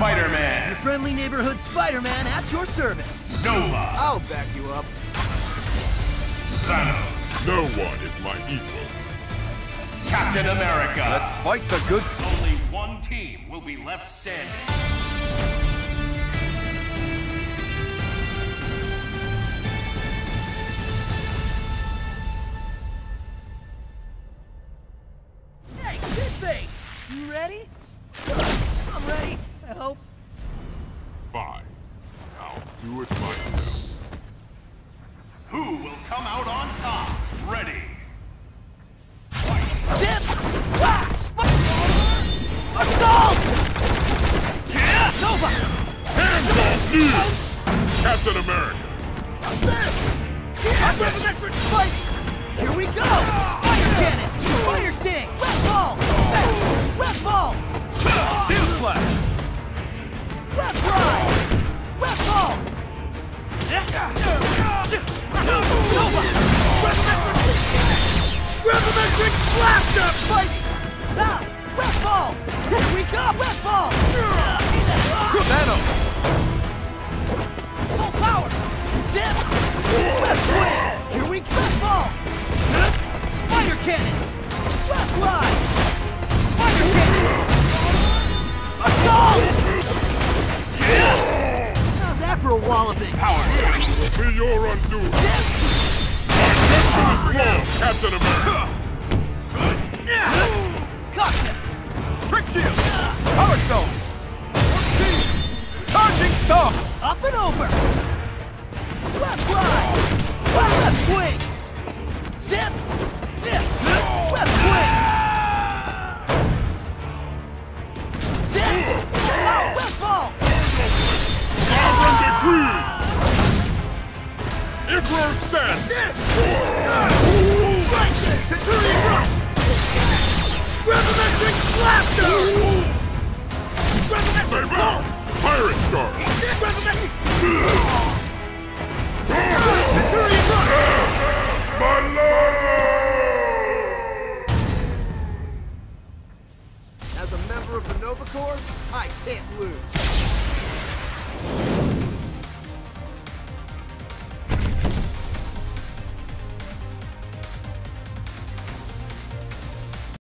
Spider-Man. Your friendly neighborhood Spider-Man at your service. Nova. I'll back you up. Thanos. No one is my equal. Captain America. Let's fight the good. Only one team will be left standing. Hey, Kid Face! You ready? I'm ready, I hope. Fine. I'll do it myself. Who will come out on top? Ready. Dip! Ah! Sp- Assault! Nova! Hands off me! Captain America! Resurrected Spike! Here we go! Resurrected Blaster! Spike! Ah! Web Ball! Here we go! Web Ball! Thanos! Full power! Zip! Web Swing! Here we go! Web Ball! Spider Cannon! Red Ride! Spider Cannon! Assault! How's that for a walloping? Power. Be your undoing! Zip! This wall, Captain America! Over! Left ride! Left swing! Zip! Zip! Left swing! Zip! Oh, left ball! Sovereign decree! Emperor stand! This! Right there! Centurion Rock! Resurrecting Blaster! Corps, I can't lose.